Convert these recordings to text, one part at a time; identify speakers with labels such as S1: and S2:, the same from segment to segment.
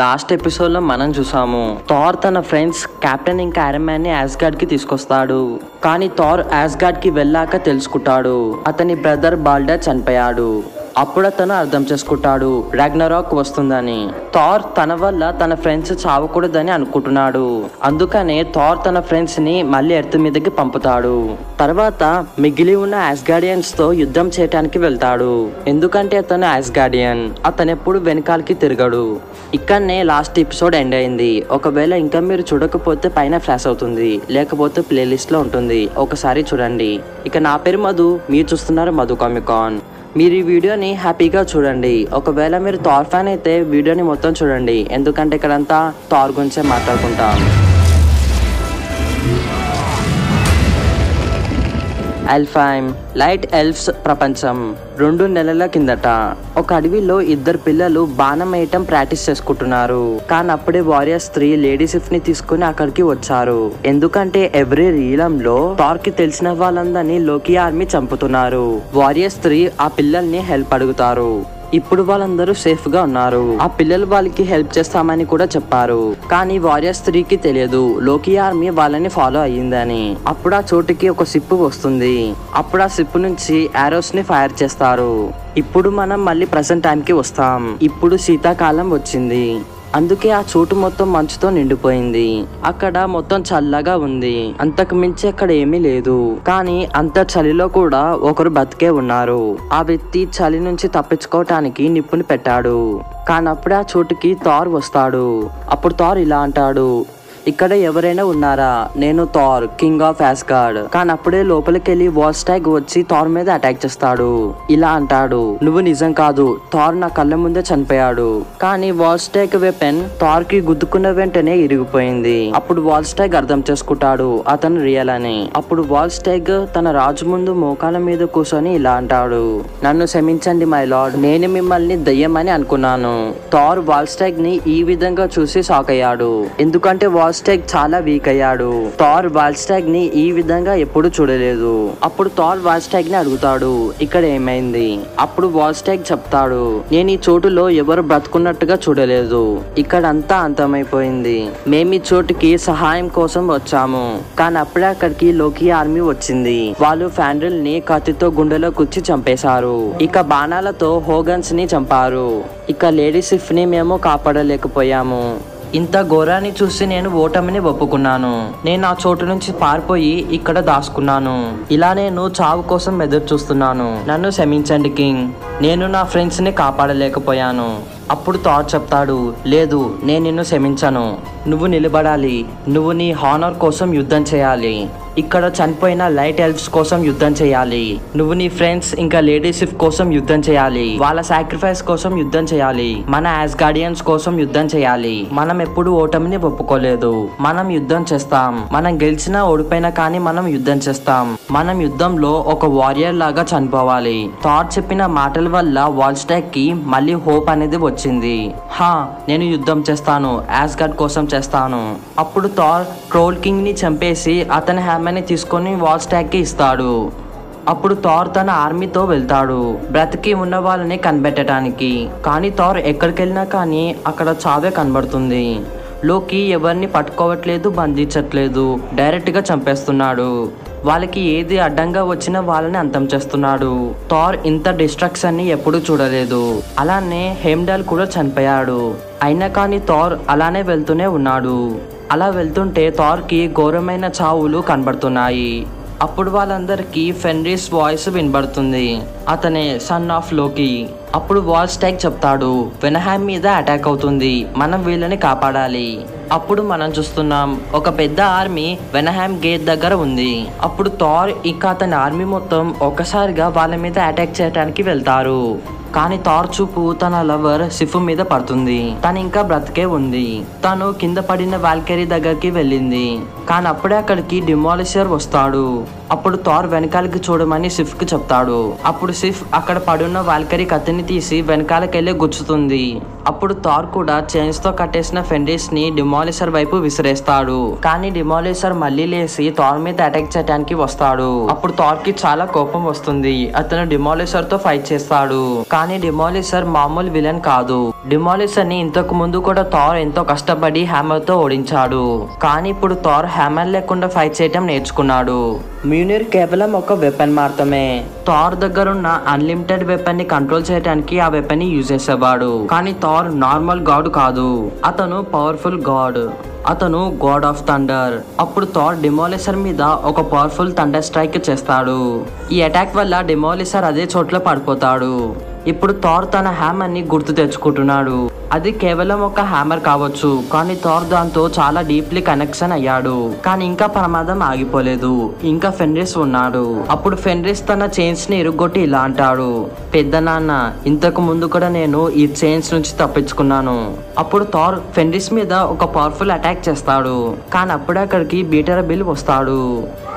S1: Last ఎపిసోడ్లో మనం చూసాము. థార్ తన ఫ్రెండ్స్ కెప్టెన్ ఇంకా ఐరన్ మ్యాన్ని యాస్గార్డ్కి తీసుకొస్తాడు. కానీ థార్ యాస్గార్డ్కి వెళ్ళాక తెలుసుకుంటాడు. అతని బ్రదర్ బాల్డర్ చనిపోయాడు. అప్పుడు అతను అర్థం చేసుకుంటాడు. రాగ్నరాక్ వస్తుందని. థార్ తన వల్ల తన ఫ్రెండ్స్ చావకూడదని అనుకుంటున్నాడు. అందుకనే థార్ తన ఫ్రెండ్స్ని మళ్ళీ ఎర్త్ మీదకి పంపుతాడు. తర్వాత మిగిలి ఉన్న యాస్గార్డియన్స్తో యుద్ధం చేయడానికి వెళ్తాడు. ఎందుకంటే అతను యాస్గార్డియన్ అతను ఎప్పుడు వెనకాలకి తిరగడు. ఇక్కడనే లాస్ట్ ఎపిసోడ్ ఎండ్ అయింది. ఒకవేళ ఇంకా మీరు చూడకపోతే పైన ఫ్లాష్ అవుతుంది. లేకపోతే ప్లేలిస్ట్లో ఉంటుంది. ఒకసారి చూడండి. ఇక నా పేరు మధు. మీరు చూస్తున్నారు మధు కామికాన్ మీరు ఈ వీడియోని హ్యాపీగా చూడండి. ఒకవేళ మీరు థార్ ఫ్యాన్ అయితే వీడియోని మొత్తం చూడండి. ఎందుకంటే ఇక్కడంతా థార్ గురించే మాట్లాడుకుంటాం. ఎల్ఫైమ్ లైట్ ఎల్ఫ్స్ ప్రపంచం రెండు నెలల కిందట ఒక అడవిలో ఇద్దరు పిల్లలు బాణం వేయటం ప్రాక్టీస్ చేసుకుంటున్నారు. కానీ అప్పుడే వారియర్ స్త్రీ లేడీ సిఫ్ని తీసుకుని అక్కడికి వచ్చారు. ఎందుకంటే ఎవ్రీ రీలంలో థార్కి తెలిసిన వాళ్ళందరినీ లోకి ఆర్మీ చంపుతున్నారు. వారియర్ స్త్రీ ఆ పిల్లల్ని హెల్ప్ అడుగుతారు. ఇప్పుడు వాళ్ళందరూ సేఫ్గా ఉన్నారు. ఆ పిల్లలు వాళ్ళకి హెల్ప్ చేస్తామని కూడా చెప్పారు. కానీ వారియర్ స్త్రీకి తెలియదు. లోకి ఆర్మీ వాళ్ళని ఫాలో అయ్యిందని. అప్పుడు ఆ చోటుకి ఒక సిప్పు వస్తుంది. అప్పుడు ఆ సిప్పు నుంచి ఆరోస్ని ఫైర్ చేస్తారు. ఇప్పుడు మనం మళ్ళీ ప్రజెంట్ టైంకి వస్తాం. ఇప్పుడు శీతాకాలం వచ్చింది. అందుకే ఆ చోటు మొత్తం మంచుతో నిండిపోయింది. అక్కడ మొత్తం చల్లగా ఉంది. అంతకు మించి అక్కడ ఏమీ లేదు. కానీ అంత చలిలో కూడా ఒకరు బతికే ఉన్నారు. ఆ వ్యక్తి చలి నుంచి తప్పించుకోవటానికి నిప్పుని పెట్టాడు. కానీ అప్పుడే ఆ చోటుకి తార్ వస్తాడు. అప్పుడు తార్ ఇలా అంటాడు ఇక్కడ ఎవరైనా ఉన్నారా? నేను థార్ కింగ్ ఆఫ్ యాస్గార్డ్. కానీ అప్పుడే లోపలికి వెళ్ళి వాల్స్టాగ్ వచ్చి థార్ మీద అటాక్ చేస్తాడు. ఇలా అంటాడు. నువ్వు నిజం కాదు. థార్ నా కళ్ళ ముందే చనిపోయాడు. కానీ వాల్స్టాగ్ వెపన్ థార్కి గుద్దుకున్న వెంటనే ఇరిగిపోయింది. అప్పుడు వాల్స్టాగ్ అర్థం చేసుకుంటాడు. అతను రియల్ అని. అప్పుడు వాల్స్టాగ్ తన రాజు ముందు మోకాల మీద కూర్చొని ఇలా అంటాడు. నన్ను క్షమించండి మై లార్డ్. నేను మిమ్మల్ని దయ్యమని అనుకున్నాను. థార్ వాల్స్టాగ్ని ఈ విధంగా చూసి షాక్ అయ్యాడు. ఎందుకంటే వాల్ బాల్స్టాగ్ చాలా వీక్ అయ్యాడు. థార్ బాల్స్టాగ్ని ఈ విధంగా ఎప్పుడు చూడలేదు. అప్పుడు థార్ బాల్స్టాగ్ని అడుగుతాడు ఇక్కడ ఏమైంది? అప్పుడు బాల్స్టాగ్ చెప్తాడు నేను ఈ చోటులో ఎవరు బ్రతుకున్నట్టుగా చూడలేదు. ఇక్కడ అంతా అంతమైపోయింది. మేము ఈ చోటుకి సహాయం కోసం వచ్చాము. కానీ అప్పుడే అక్కడికి లోకి ఆర్మీ వచ్చింది. వాళ్ళు ఫ్యాండ్రిల్ని కత్తితో గుండెలో కుచ్చి చంపేశారు. ఇక బాణాలతో హోగన్స్ని చంపారు. ఇక లేడీ సిఫ్ని మేము కాపాడలేకపోయాము. ఇంత ఘోరాన్ని చూసి నేను ఓటమిని ఒప్పుకున్నాను. నేను ఆ చోటు నుంచి పారిపోయి ఇక్కడ దాచుకున్నాను. ఇలా నేను చావు కోసం ఎదురు చూస్తున్నాను నన్ను క్షమించండి కింగ్. నేను నా ఫ్రెండ్స్ని కాపాడలేకపోయాను. అప్పుడు థాట్ చెప్తాడు లేదు నేను నిన్ను క్షమించను. నువ్వు నిలబడాలి. నువ్వు నీ హానర్ కోసం యుద్ధం చేయాలి. ఇక్కడ చనిపోయిన లైట్ ఎల్ఫ్స్ కోసం యుద్ధం చేయాలి. నువ్వు నీ ఫ్రెండ్స్ ఇంకా లేడీషిప్ కోసం యుద్ధం చేయాలి. వాళ్ళ సాక్రిఫైస్ కోసం యుద్ధం చేయాలి. మన యాజ్ గార్డియన్స్ కోసం యుద్ధం చేయాలి. మనం ఎప్పుడు ఓటమిని ఒప్పుకోలేదు. మనం యుద్ధం చేస్తాం. మనం గెలిచినా ఓడిపోయినా కానీ మనం యుద్ధం చేస్తాం. మనం యుద్ధంలో ఒక వారియర్ లాగా చనిపోవాలి. థాట్ చెప్పిన మాటల వల్ల వాల్స్టాక్కి మళ్ళీ హోప్ అనేది వచ్చింది వచ్చింది. హా నేను యుద్ధం చేస్తాను యాస్గార్డ్ కోసం చేస్తాను. అప్పుడు థార్ ట్రోల్ కింగ్ని చంపేసి అతని హ్యామర్ని తీసుకొని వాల్ స్టాక్కి ఇస్తాడు. అప్పుడు థార్ తన ఆర్మీతో వెళ్తాడు బ్రతికి ఉన్న వాళ్ళని కనిపెట్టడానికి కానీ థార్ ఎక్కడికి వెళ్ళినా కానీ అక్కడ చావే కనబడుతుంది. లోకి ఎవరిని పట్టుకోవట్లేదు బంధించట్లేదు. డైరెక్ట్గా చంపేస్తున్నాడు. వాళ్ళకి ఏది అడ్డంగా వచ్చినా వాళ్ళని అంతం చేస్తున్నాడు. థార్ ఇంత డిస్ట్రక్షన్ని ఎప్పుడూ చూడలేదు. అలానే హేమ్డాల్ కూడా చనిపోయాడు. అయినా కానీ థార్ అలానే వెళ్తూనే ఉన్నాడు. అలా వెళ్తుంటే థార్కి ఘోరమైన చావులు కనబడుతున్నాయి. అప్పుడు వాళ్ళందరికీ ఫెన్రీస్ వాయిస్ వినబడుతుంది. అతనే సన్ ఆఫ్లోకి అప్పుడు వాల్ టైక్ చెప్తాడు వెనహామ్ మీద అటాక్ అవుతుంది. మనం వీళ్ళని కాపాడాలి. అప్పుడు మనం చూస్తున్నాం ఒక పెద్ద ఆర్మీ వెనహామ్ గేట్ దగ్గర ఉంది. అప్పుడు థార్ ఇంకా అతని ఆర్మీ మొత్తం ఒక్కసారిగా వాళ్ళ మీద అటాక్ చేయడానికి వెళ్తారు. కానీ థార్ చూపు తన లవర్ సిఫు మీద పడుతుంది. తను ఇంకా బ్రతికే ఉంది. తను కింద పడిన వాల్కెరీ దగ్గరికి వెళ్ళింది. కానీ అప్పుడే అక్కడికి డిమాలిషర్ వస్తాడు. అప్పుడు థార్ వెనకాలకి చూడమని సిఫ్కి చెప్తాడు. అప్పుడు సిఫ్ అక్కడ పడున్న వాల్కరీ కత్తిని తీసి వెనకాలకెళ్ళి గుచ్చుతుంది. అప్పుడు థార్ కూడా చైన్స్తో కట్టేసిన ఫెండిస్ని డిమాలిషర్ వైపు విసిరేస్తాడు. కానీ డిమాలిషర్ మళ్ళీ లేసి థార్ మీద అటాక్ చేయడానికి వస్తాడు. అప్పుడు థార్కి చాలా కోపం వస్తుంది. అతను డిమాలిషర్తో ఫైట్ చేస్తాడు. కానీ డిమాలిషర్ మామూలు విలన్ కాదు. డిమాలిషర్ని ఇంతకు ముందు కూడా థార్ ఎంతో కష్టపడి హ్యామర్తో ఓడించాడు. కానీ ఇప్పుడు థార్ హ్యామర్ లేకుండా ఫైట్ చేయటం నేర్చుకున్నాడు. మ్యూనిర్ కేవలం ఒక వెపన్ మాత్రమే. థార్ దగ్గర ఉన్న అన్లిమిటెడ్ వెపన్ని కంట్రోల్ చేయడానికి ఆ వెపన్ని యూజ్ చేసేవాడు. కానీ థార్ నార్మల్ గాడ్ కాదు. అతను పవర్ఫుల్ గాడ్ అతను గాడ్ ఆఫ్ థండర్ అప్పుడు థార్ డిమాలిసర్ మీద ఒక పవర్ఫుల్ థండర్ స్ట్రైక్ చేస్తాడు. ఈ అటాక్ వల్ల డిమాలిసర్ అదే చోట్ల పడిపోతాడు. ఇప్పుడు థార్ తన హ్యామర్ని గుర్తు తెచ్చుకుంటున్నాడు. అది కేవలం ఒక హ్యామర్ కావచ్చు కానీ థార్ దాంతో చాలా డీప్లీ కనెక్షన్ అయ్యాడు. కానీ ఇంకా ప్రమాదం ఆగిపోలేదు. ఇంకా ఫెన్రిస్ ఉన్నాడు. అప్పుడు ఫెన్రిస్ తన చైన్స్ని ఇరుగొట్టి ఇలా అంటాడు పెద్ద నాన్న ఇంతకు ముందు కూడా నేను ఈ చైన్స్ నుంచి తప్పించుకున్నాను. అప్పుడు థార్ ఫెన్రిస్ మీద ఒక పవర్ఫుల్ అటాక్ చేస్తాడు. కానీ అప్పుడే అక్కడికి బీటర్ బిల్ వస్తాడు.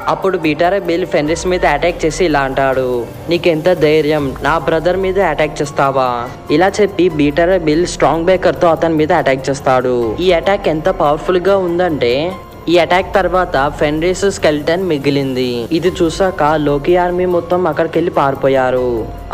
S1: అప్పుడు బీటారా బిల్ ఫెన్రిస్ మీద అటాక్ చేసి ఇలా అంటాడు నీకెంత ధైర్యం నా బ్రదర్ మీద అటాక్ చేస్తావా? ఇలా చెప్పి బీటారా బిల్ స్ట్రాంగ్ బేకర్తో అతని మీద అటాక్ చేస్తాడు. ఈ అటాక్ ఎంత పవర్ఫుల్గా ఉందంటే ఈ అటాక్ తర్వాత ఫెన్రీస్ స్కెల్టన్ మిగిలింది. ఇది చూసాక లోకి ఆర్మీ మొత్తం అక్కడికి వెళ్ళి పారిపోయారు.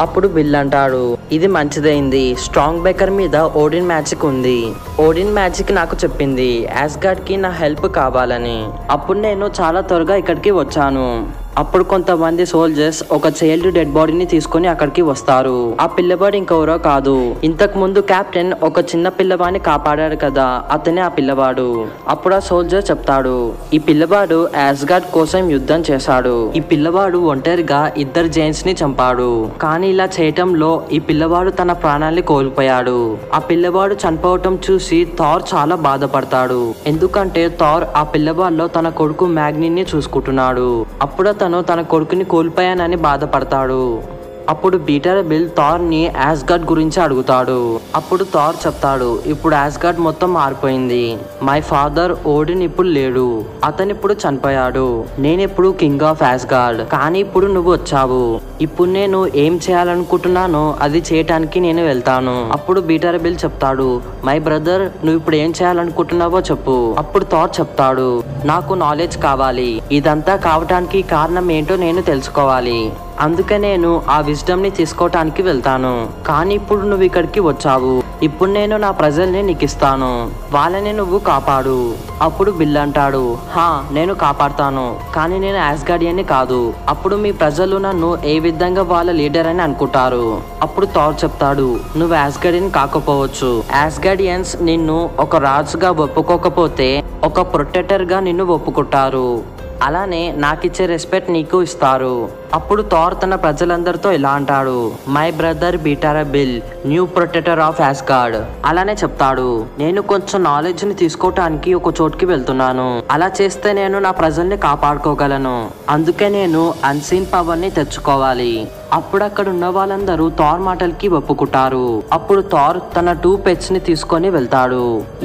S1: అప్పుడు బిల్ అంటాడు ఇది మంచిదైంది. స్ట్రాంగ్ బేకర్ మీద ఓడిన్ మ్యాజిక్ ఉంది. ఓడిన్ మ్యాజిక్ నాకు చెప్పింది. యాస్గార్డ్కి నా హెల్ప్ కావాలని. అప్పుడు నేను చాలా త్వరగా ఇక్కడికి వచ్చాను. అప్పుడు కొంతమంది సోల్జర్స్ ఒక చైల్డ్ డెడ్ బాడీని తీసుకొని అక్కడికి వస్తారు. ఆ పిల్లవాడు ఇంకెవరో కాదు. ఇంతకు ముందు కెప్టెన్ ఒక చిన్న పిల్లవాడిని కాపాడాడు కదా అతనే ఆ పిల్లవాడు. అప్పుడు ఆ సోల్జర్ చెప్తాడు ఈ పిల్లవాడు యాస్గార్డ్ కోసం యుద్ధం చేశాడు. ఈ పిల్లవాడు ఒంటరిగా ఇద్దరు జైన్స్ని చంపాడు. కానీ ఇలా చేయటంలో ఈ పిల్లవాడు తన ప్రాణాన్ని కోల్పోయాడు. ఆ పిల్లవాడు చనిపోవటం చూసి థార్ చాలా బాధపడతాడు. ఎందుకంటే థార్ ఆ పిల్లవాడిలో తన కొడుకు మ్యాగ్నీని చూసుకుంటున్నాడు. అప్పుడు తను తన కొడుకుని కోల్పోయానని బాధపడతాడు. అప్పుడు బీటర్ బిల్ థార్ని యాస్గార్డ్ గురించి అడుగుతాడు. అప్పుడు థార్ చెప్తాడు ఇప్పుడు యాస్గార్డ్ మొత్తం మారిపోయింది మై ఫాదర్ ఓడిన్ ఇప్పుడు లేడు. అతను ఇప్పుడు చనిపోయాడు. నేనెప్పుడు కింగ్ ఆఫ్ యాస్గార్డ్. కానీ ఇప్పుడు నువ్వు వచ్చావు. ఇప్పుడు నేను ఏం చేయాలనుకుంటున్నానో అది చేయటానికి నేను వెళ్తాను. అప్పుడు బీటర్ బిల్ చెప్తాడు మై బ్రదర్ నువ్వు ఇప్పుడు ఏం చేయాలనుకుంటున్నావో చెప్పు. అప్పుడు థార్ చెప్తాడు నాకు నాలెడ్జ్ కావాలి. ఇదంతా కావటానికి కారణం ఏంటో నేను తెలుసుకోవాలి. అందుకే నేను ఆ విజ్డమ్ని తీసుకోవటానికి వెళ్తాను. కానీ ఇప్పుడు నువ్వు ఇక్కడికి వచ్చావు. ఇప్పుడు నేను నా ప్రజల్ని నీకిస్తాను. వాళ్ళని నువ్వు కాపాడు. అప్పుడు బిల్ అంటాడు. హా నేను కాపాడుతాను. కానీ నేను యాస్గార్డియన్ని కాదు. అప్పుడు మీ ప్రజలు నన్ను ఏ విధంగా వాళ్ళ లీడర్ అని అనుకుంటారు? అప్పుడు థార్ చెప్తాడు. నువ్వు యాస్గార్డియన్ కాకపోవచ్చు. యాస్గార్డియన్స్ నిన్ను ఒక రాజుగా ఒప్పుకోకపోతే ఒక ప్రొటెక్టర్గా నిన్ను ఒప్పుకుంటారు. అలానే నాకిచ్చే రెస్పెక్ట్ నీకు ఇస్తారు. అప్పుడు థార్ తన ప్రజలందరితో ఇలా అంటాడు. My brother Beta Ray Bill new protector of Asgard అలానే చెప్తాడు. నేను కొంచెం నాలెడ్జ్ని తీసుకోవటానికి ఒక చోటుకి వెళ్తున్నాను. అలా చేస్తే నేను నా ప్రజల్ని కాపాడుకోగలను. అందుకే నేను అన్సీన్ పవర్ని తెచ్చుకోవాలి. అప్పుడు అక్కడ ఉన్న వాళ్ళందరూ థార్ మాటలకి ఒప్పుకుంటారు. అప్పుడు థార్ తన టూ పెట్స్ని తీసుకొని వెళ్తాడు.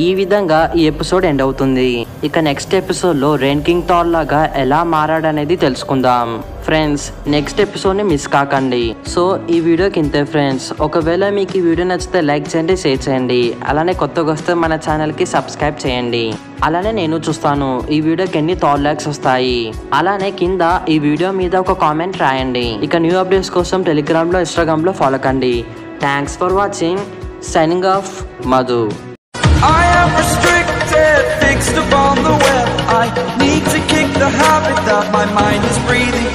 S1: ఈ విధంగా ఈ ఎపిసోడ్ ఎండ్ అవుతుంది. ఇక నెక్స్ట్ ఎపిసోడ్లో రేంకింగ్ థార్ లాగా ఎలా మారాడనేది తెలుసుకుందాం. ఫ్రెండ్స్ నెక్స్ట్ ఎపిసోడ్ని మిస్ కాకండి. సో ఈ వీడియోకి ఇంతే ఫ్రెండ్స్. ఒకవేళ మీకు ఈ వీడియో నచ్చితే లైక్ చేయండి షేర్ చేయండి. అలానే కొత్తగా వస్తే మన ఛానల్కి సబ్స్క్రైబ్ చేయండి. అలానే నేను చూస్తాను. ఈ వీడియోకి ఎన్ని థాట్ లైక్స్ వస్తాయి? అలానే కింద ఈ వీడియో మీద ఒక కామెంట్ రాయండి. ఇక న్యూ అప్డేట్స్ కోసం టెలిగ్రామ్లో ఇన్స్టాగ్రామ్లో ఫాలో కండి. Thanks for watching signing off Madhu.
S2: I am restricted, fixed upon the web. I need to kick the habit that my mind is breathing.